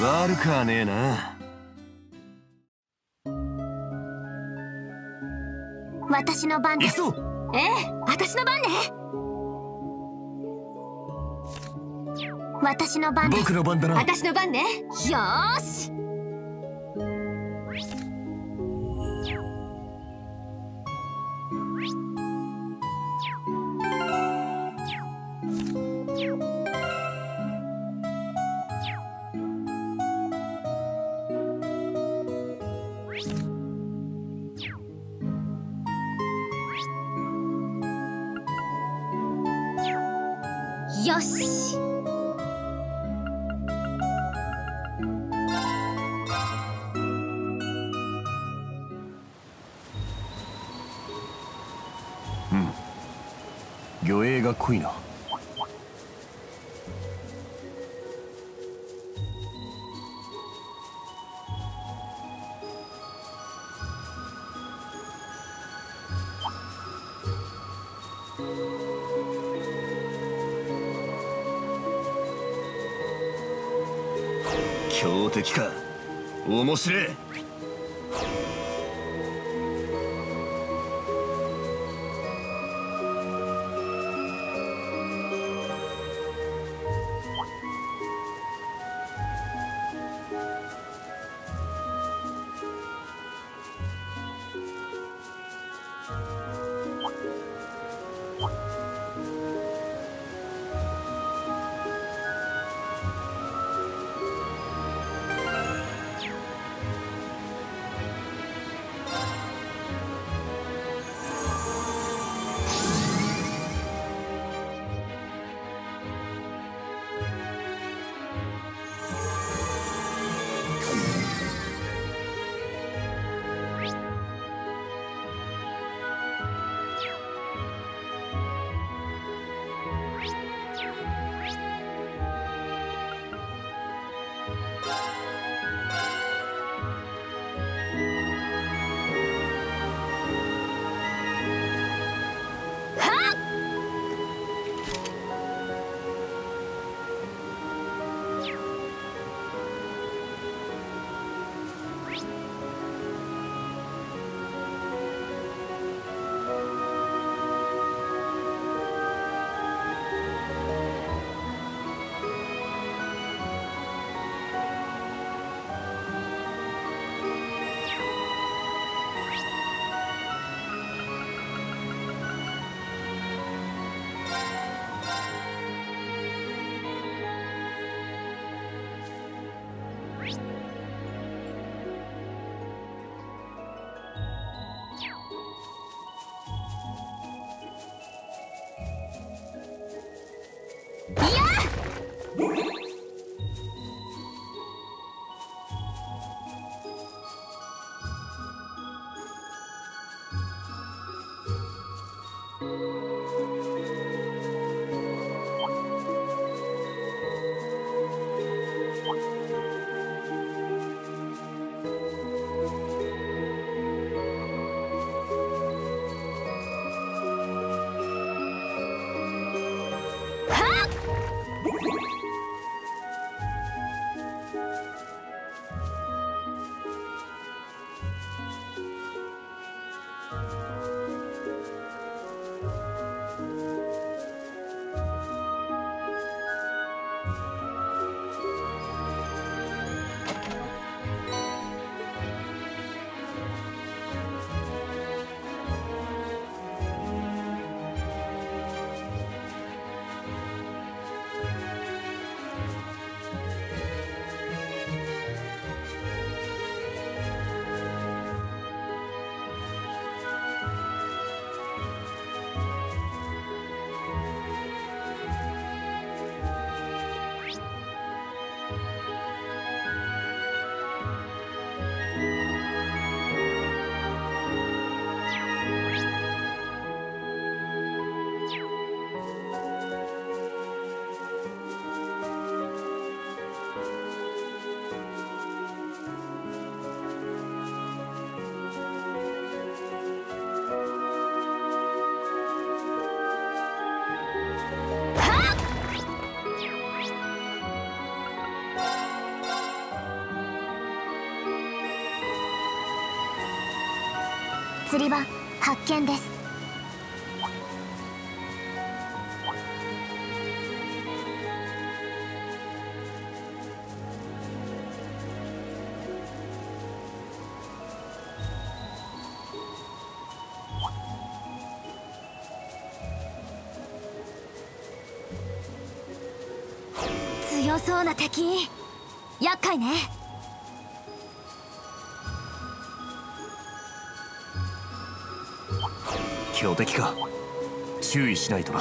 悪くはねえな。私の番です。ええ私の番ね私の番僕の番だな。私の番ね。よーし。よし魚影が濃いな。強敵か。面白え Yeah! 釣り場発見です。強そうな敵。厄介ね。強敵か。注意しないとな。